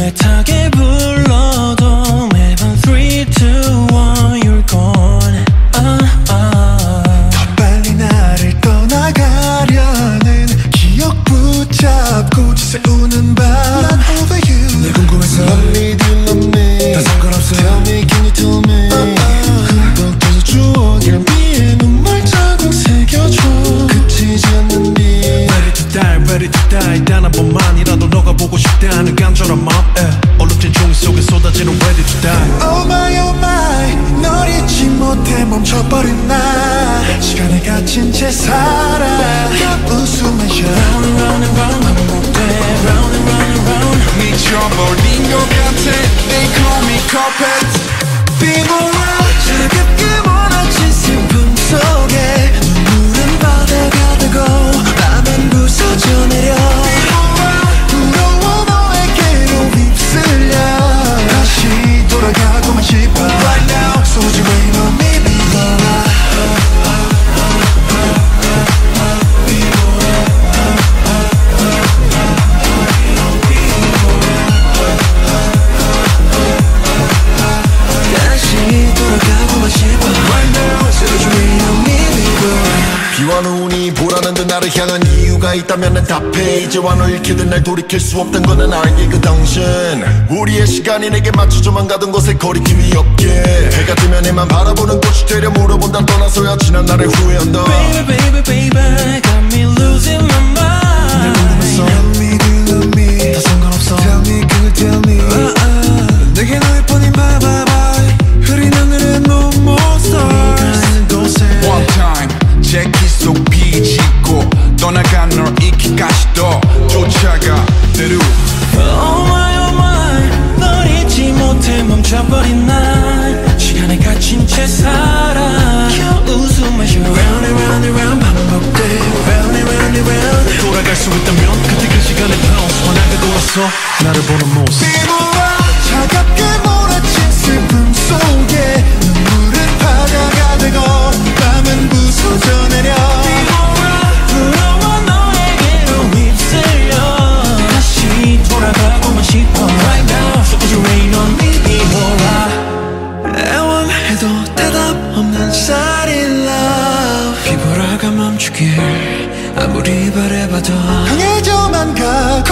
애타게 불 단 한 번만이라도 너가 보고 싶다는 간절한 마음 에 얼룩진 종이 속에 쏟아지는 Ready to die Oh my oh my 널 잊지 못해 멈춰버린 나 시간에 갇힌 채 살아 웃음만 쉬어 Round and round and round 반복돼 Round and round and round 미쳐버린 것 같아 They call me carpet 비보 비와 눈이 보라는 듯 나를 향한 이유가 있다면 난 답해. 이제와 널 잃게된 날 돌이킬 수 없단 거는 알게 그 당신. 우리의 시간이 내게 맞춰줘만 가던 곳에 거리낌이 없게. 해가 뜨면 해만 바라보는 꽃이 되려 물어본다. 떠나서야 지난 날을 후회한다. Baby baby 널 잊기까지도 쫓아가 대루 Oh my oh my 널 잊지 못해 멈춰버린 날. 시간에 갇힌 채 살아. 겨우 웃음만 쉬어 Round and round and round 반복돼 Round and round and round. 돌아갈 수 있다면 그때 그 시간에 bounce 환하게 돌아서 나를 보는 모습 없는 silent love. 비보라가 멈추길 아무리 바래봐도 강해져만 가